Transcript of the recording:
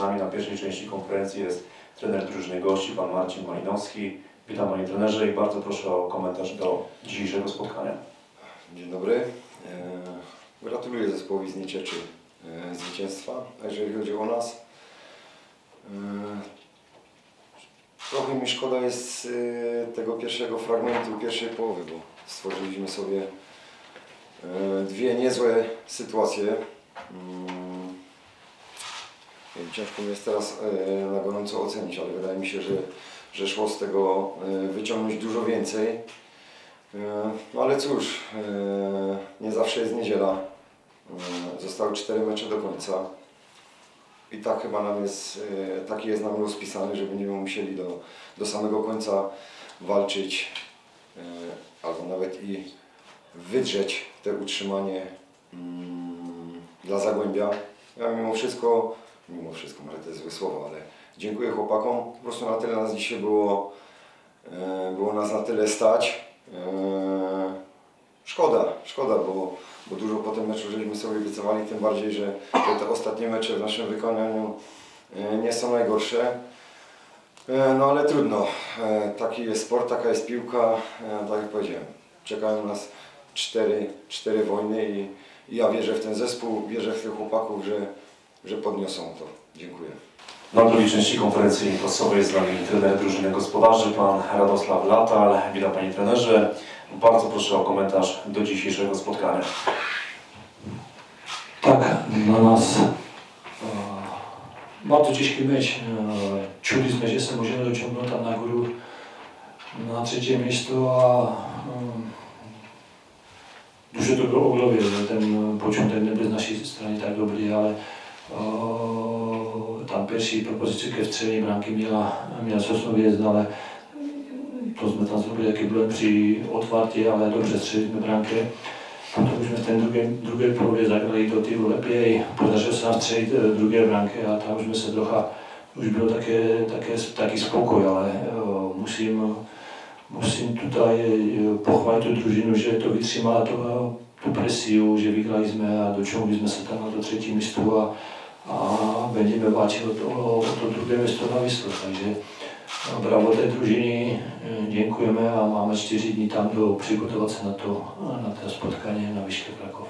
nami na pierwszej części konferencji jest trener drużyny gości, pan Marcin Malinowski. Witam panie trenerze i bardzo proszę o komentarz do dzisiejszego spotkania. Dzień dobry. E, Gratuluję zespołowi z Niecieczy e, zwycięstwa. A jeżeli chodzi o nas, e, trochę mi szkoda jest tego pierwszego fragmentu, pierwszej połowy, bo stworzyliśmy sobie dwie niezłe sytuacje. Ciężko mi jest teraz e, na gorąco ocenić, ale wydaje mi się, że, że szło z tego e, wyciągnąć dużo więcej. E, No ale cóż, nie zawsze jest niedziela. Zostały cztery mecze do końca. I tak chyba nam jest, taki jest nam rozpisany, że będziemy musieli do, do samego końca walczyć, albo nawet i wydrzeć te utrzymanie mm, dla Zagłębia. Ja mimo wszystko, mimo wszystko, może to jest złe słowo, ale dziękuję chłopakom. Po prostu na tyle nas dzisiaj było, e, było nas na tyle stać. E, Szkoda, szkoda, bo, bo dużo po tym meczu żeśmy sobie obiecowali, tym bardziej, że te, ostatnie mecze w naszym wykonaniu e, nie są najgorsze. No ale trudno, taki jest sport, taka jest piłka, tak jak powiedziałem, czekają nas cztery, cztery wojny i, i ja wierzę w ten zespół, wierzę w tych chłopaków, że, że podniosą to. Dziękuję. Na drugiej części konferencji prasowej jest z nami trener drużyny gospodarzy, pan Radosław Latal. Witam panie trenerze. Bardzo proszę o komentarz do dzisiejszego spotkania. Tak, dla nas e, bardzo ciężki mecz. E, Czuliśmy, że się możemy dociągnąć tam na górę na trzecie miejsce, a e, dużo tego że ten początek nie był z naszej strony tak dobry, ale e, tam pierwszy propozycję w strzeli bramki miała, miała Sosnowiec, ale to jsme tam zrobili jaký byłem przy otwarcie, ale dobrze strzeliliśmy bramkę. Potom už jsme v té druhé, druhé polově zagrali do týmu lepiej, podařilo se nám střelit eh, druhé branky a tam už jsme se trocha, už bylo také, také, taký spokoj, ale uh, musím, musím tutaj eh, pochválit tu družinu, že to vytřímala to, tu presiu, že vyhrali jsme a dočohli jsme se tam na to třetí místo a, a budeme váčit o to, o to druhé místo na Vyslu, takže eh, Bravo té družiny, děkujeme a máme čtyři dní tam do přigotovat se na to, na to spotkání na Vyšké Krakov.